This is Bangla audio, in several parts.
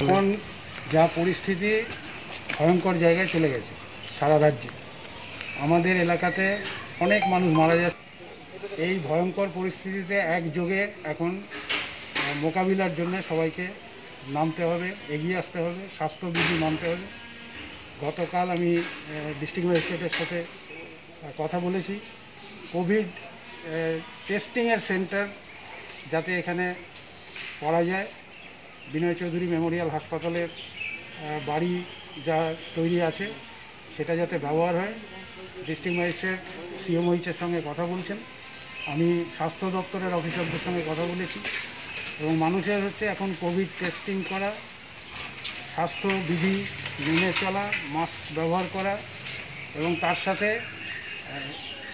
এখন যা পরিস্থিতি ভয়ঙ্কর জায়গায় চলে গেছে, সারা রাজ্যে। আমাদের এলাকাতে অনেক মানুষ মারা যাচ্ছে। এই ভয়ঙ্কর পরিস্থিতিতে একযোগে এখন মোকাবিলার জন্য সবাইকে নামতে হবে, এগিয়ে আসতে হবে, স্বাস্থ্যবিধি মানতে হবে। গতকাল আমি ডিস্ট্রিক্ট ম্যাজিস্ট্রেটের সাথে কথা বলেছি। কোভিড টেস্টিংয়ের সেন্টার যাতে এখানে করা যায়। বিনয় চৌধুরী মেমোরিয়াল হাসপাতালের বাড়ি যা তৈরি আছে, সেটা যাতে ব্যবহার হয়। ডিস্ট্রিক্ট ম্যাজিস্ট্রেট সিএমওইচের সঙ্গে কথা বলছেন। আমি স্বাস্থ্য দপ্তরের অফিসারদের সঙ্গে কথা বলেছি এবং মানুষের হচ্ছে এখন কোভিড টেস্টিং করা স্বাস্থ্যবিধি মেনে চলা মাস্ক ব্যবহার করা এবং তার সাথে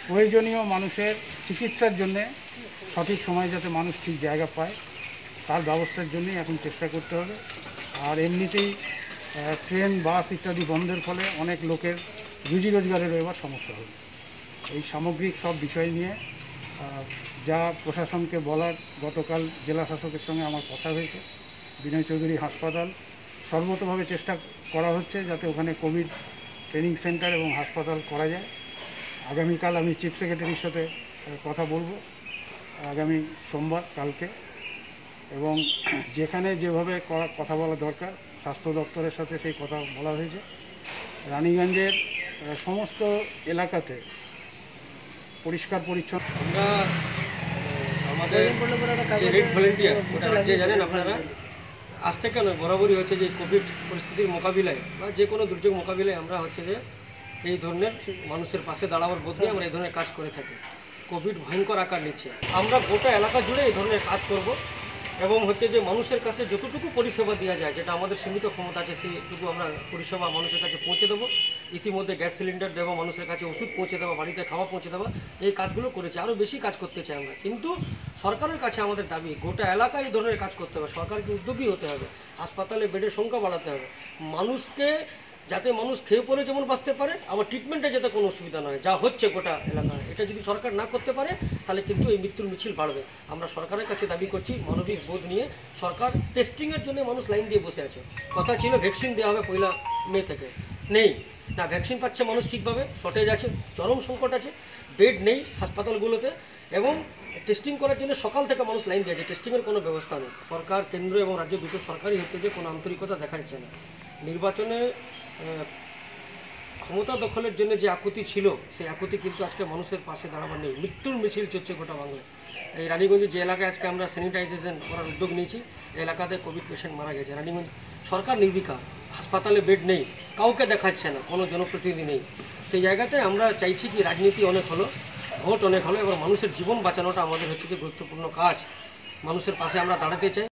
প্রয়োজনীয় মানুষের চিকিৎসার জন্যে সঠিক সময় যাতে মানুষ ঠিক জায়গা পায়। তার ব্যবস্থার জন্যই এখন চেষ্টা করতে হবে। আর এমনিতেই ট্রেন, বাস ইত্যাদি বন্ধের ফলে অনেক লোকের রুজি রোজগারেরও এবার সমস্যা হবে এই সামগ্রিক সব বিষয় নিয়ে যা প্রশাসনকে বলার গতকাল জেলা শাসকের সঙ্গে আমার কথা হয়েছে। বিনয় চৌধুরী হাসপাতাল, সর্বতভাবে চেষ্টা করা হচ্ছে যাতে ওখানে কোভিড ট্রেনিং সেন্টার এবং হাসপাতাল করা যায়। আগামীকাল আমি চিফ সেক্রেটারির সাথে কথা বলব। আগামী সোমবার, কালকে। এবং যেখানে যেভাবে কথা বলা দরকার, স্বাস্থ্য দপ্তরের সাথে সেই কথা বলা হয়েছে। রানীগঞ্জের সমস্ত এলাকাতে পরিষ্কার পরিচ্ছন্ন। আমরা আমাদের রাজ্যে জানেন আপনারা? আজ থেকে নয় বরাবরই হচ্ছে যে কোভিড পরিস্থিতির মোকাবিলায় বা যে কোনো দুর্যোগ মোকাবিলায় আমরা হচ্ছে যে এই ধরনের মানুষের পাশে দাঁড়াবার বোধ আমরা এই ধরনের কাজ করে থাকি। কোভিড ভয়ঙ্কর আকার নিচ্ছে। আমরা গোটা এলাকা জুড়ে এই ধরনের কাজ করব। এবং হচ্ছে যে মানুষের কাছে যতটুকু পরিষেবা দেওয়া যায়, যেটা আমাদের সীমিত ক্ষমতা আছে, সেইটুকু আমরা পরিষেবা মানুষের কাছে পৌঁছে দেবো। ইতিমধ্যে গ্যাস সিলিন্ডার দেওয়া, মানুষের কাছে ওষুধ পৌঁছে দেওয়া, বাড়িতে খাওয়া পৌঁছে দেওয়া, এই কাজগুলো করেছে। আরও বেশি কাজ করতে চাই আমরা। কিন্তু সরকারের কাছে আমাদের দাবি, গোটা এলাকায় এই ধরনের কাজ করতে হবে। সরকারকে উদ্যোগী হতে হবে। হাসপাতালে বেডের সংখ্যা বাড়াতে হবে। মানুষকে যাতে মানুষ খেয়ে পড়ে যেমন বাঁচতে পারে, আবার ট্রিটমেন্টে যাতে কোনো অসুবিধা নয় যা হচ্ছে গোটা এলাকায়। এটা যদি সরকার না করতে পারে, তাহলে কিন্তু এই মৃত্যুর মিছিল বাড়বে। আমরা সরকারের কাছে দাবি করছি, মানবিক বোধ নিয়ে সরকার টেস্টিংয়ের জন্য মানুষ লাইন দিয়ে বসে আছে। কথা ছিল ভ্যাকসিন দেওয়া হবে পয়লা মে থেকে। নেই। না ভ্যাকসিন পাচ্ছে মানুষ ঠিকভাবে শর্টেজ আছে, চরম সংকট আছে বেড নেই হাসপাতালগুলোতে, এবং টেস্টিং করার জন্য সকাল থেকে মানুষ লাইন দিয়েছে টেস্টিংয়ের কোনো ব্যবস্থা নেই। সরকার, কেন্দ্র এবং রাজ্য দুটো সরকারই হচ্ছে যে কোনো আন্তরিকতা দেখা যাচ্ছে না। নির্বাচনে ক্ষমতা দখলের জন্য যে আকুতি ছিল, সেই আকুতি কিন্তু আজকে মানুষের পাশে দাঁড়াবার নেই। মৃত্যুর মিছিল চলছে গোটা বাংলায়। এই রানীগঞ্জে যে এলাকায় আজকে আমরা স্যানিটাইজেশন করার উদ্যোগ নিয়েছি এলাকাতে কোভিড পেশেন্ট মারা গেছে। রানীগঞ্জ সরকার নির্বিকার, হাসপাতালে বেড নেই, কাউকে দেখাচ্ছে না, কোনো জনপ্রতিনিধি নেই। সেই জায়গাতে আমরা চাইছি কি রাজনীতি অনেক হলো, ভোট অনেক হলো এবং মানুষের জীবন বাঁচানোটা আমাদের হচ্ছে যে গুরুত্বপূর্ণ কাজ। মানুষের পাশে আমরা দাঁড়াতে চাই।